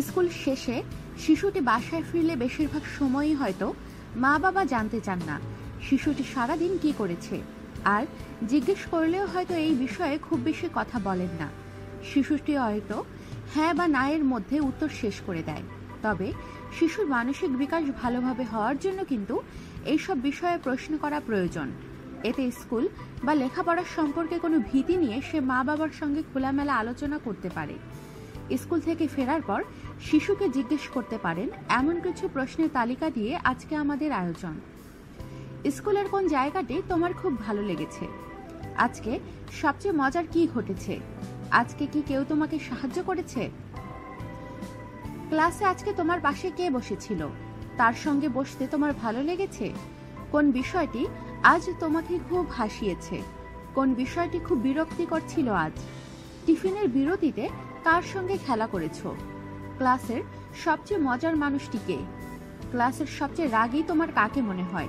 School শেষে শিশুটি বাসায় ফিরলে বেশিরভাগ সময়ই হয়তো মা বাবা জানতে চান না, শিশুটি সারাদিন কি করেছে? আর জিজ্ঞেস করলেও হয়তো এই বিষয়ে খুব বেশি কথা বলেন না। শিশুটি হয়তো হ্যাঁ বা না এর মধ্যে উত্তর শেষ করে দেয়। তবে শিশুর মানসিক বিকাশ ভালোভাবে হওয়ার জন্য কিন্তু এইসব বিষয়ে প্রশ্ন করা প্রয়োজন। এতে স্কুল বা লেখাপড়ার সম্পর্কে কোনো ভীতি নিয়ে সে মা বাবার সঙ্গে খোলামেলা আলোচনা করতে পারে। স্কুল থেকে ফেরার পর শিশুকে জিজ্ঞেস করতে পারেন, এমন কিছু প্রশ্নের তালিকা দিয়ে আজকে আমাদের আয়োজন। স্কুলের কোন জায়গাটি তোমার খুব ভালো লেগেছে? আজকে সবচেয়ে মজার কি ঘটেছে? আজকে কি কেউ তোমাকে সাহায্য করেছে? ক্লাসে আজকে তোমার পাশে কে বসেছিল? তার সঙ্গে বসতে তোমার ভালো লেগেছে? কোন বিষয়টি আজ তোমাকে খুব হাসিয়েছে? কোন বিষয়টি খুব বিরক্তিকর ছিল আজ? টিফিনের বিরতিতে কার সঙ্গে খেলা করেছ? ক্লাসের সবচেয়ে মজার মানুষটি কে? ক্লাসের সবচেয়ে রাগী তোমার কাকে মনে হয়?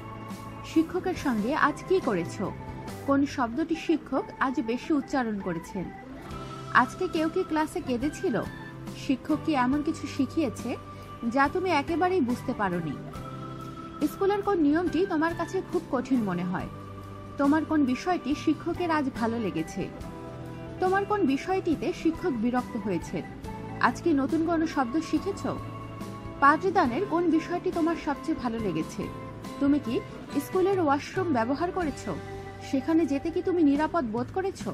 শিক্ষকের সঙ্গে আজ কি করেছ? কোন শব্দটি শিক্ষক আজ বেশি উচ্চারণ করেছেন? আজকে কেউ কি ক্লাসে কেঁদেছিল? শিক্ষক কি এমন কিছু শিখিয়েছে যা তুমি একেবারেই বুঝতে পারোনি? স্কুলের কোন নিয়মটি তোমার কাছে খুব কঠিন মনে হয়? তোমার কোন বিষয়টি শিক্ষকের আজ ভালো লেগেছে? তোমার কোন বিষয়টিতে শিক্ষক বিরক্ত হয়েছে? আজকে নতুন কোনো শব্দ শিখেছ? পাঠদানের কোন বিষয়টি তোমার সবচেয়ে ভালো লেগেছে? তুমি কি স্কুলের ওয়াশরুম ব্যবহার করেছ? সেখানে যেতে কি তুমি নিরাপদ বোধ করেছ?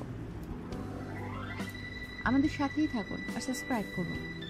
আমাদের সাথেই থাকুন আর সাবস্ক্রাইব করুন।